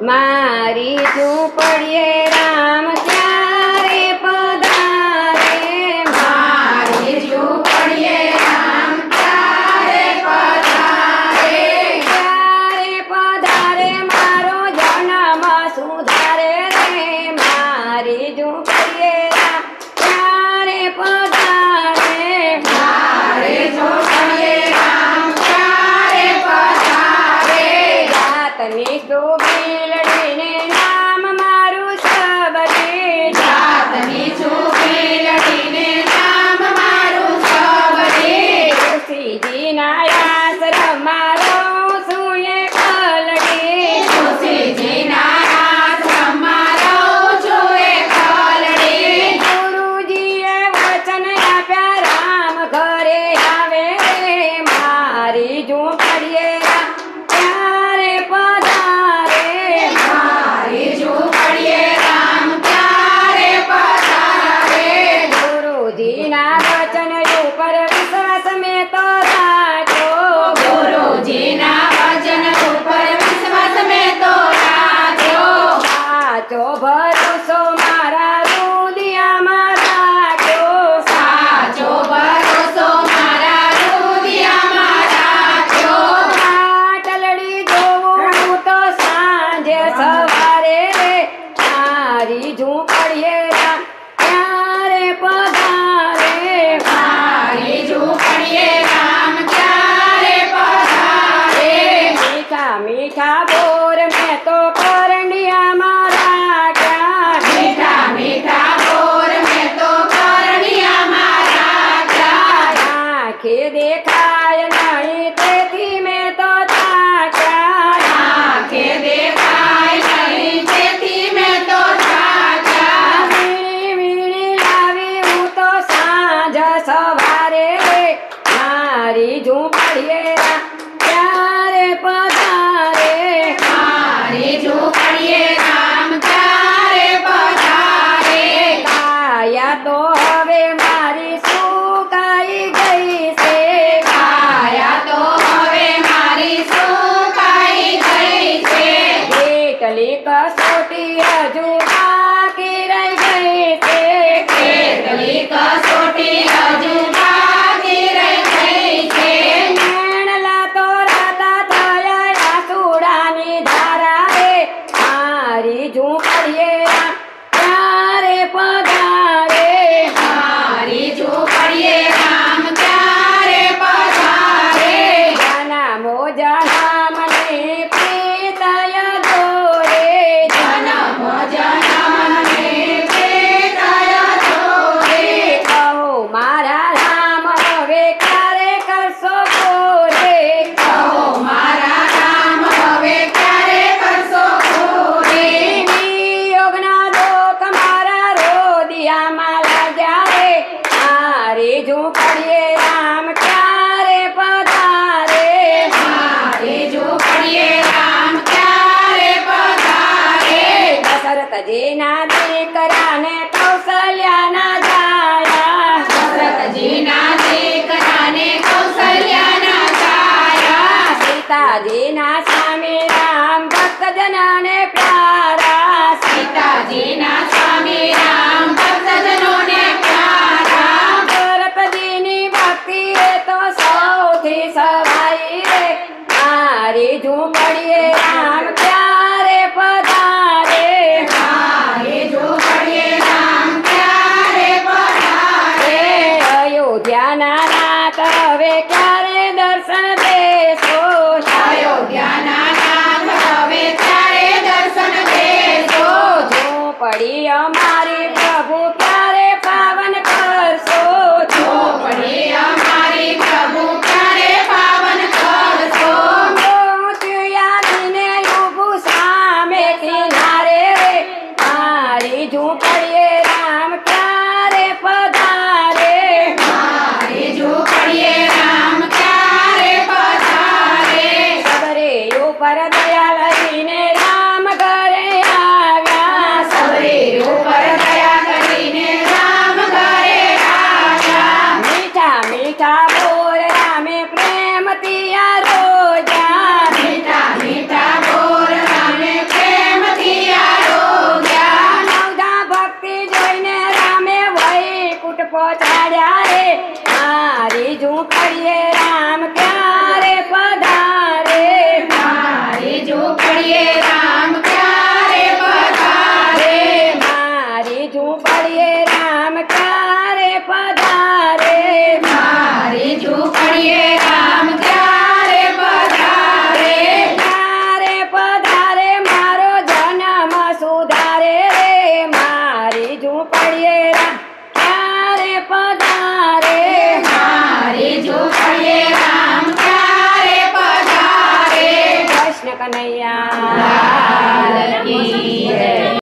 મારી તું પડીએ રામ સાચો ભરોસો yeah, yeah, yeah, નાથી કરાને કૌશલ્યા ના જાયા ભરતજી નાથી કરાને કૌશલ્યા ના જાયા સીતાજી ના સ્વામી રામ ભક્ત જનાને પ્યારા સીતાજી ના दर्शन दे सो ज्ञानानाथ हवे तारे दर्शन दे सो जो पड़ी हमारे प्रभु प्यारे पावन कर सो जो पड़ी हमारे प्रभु प्यारे पावन कर सो मृत्युयादिने उभु सामे किनारे रे मारी झूपड़ी पर दयाल ने राम करे आगा सबरी ऊपर राम करे आगा मीठा मीठा बोल रामे प्रेम तिया रोजा। मीठा मीठा बोल रामे प्रेम तिया रोजा। नवदा भक्ति જોઈને રામે વૈકુંઠ પહોંચાડ્યા રે મારી જું કરીએ રામ કે Gracias. కనయ్యా.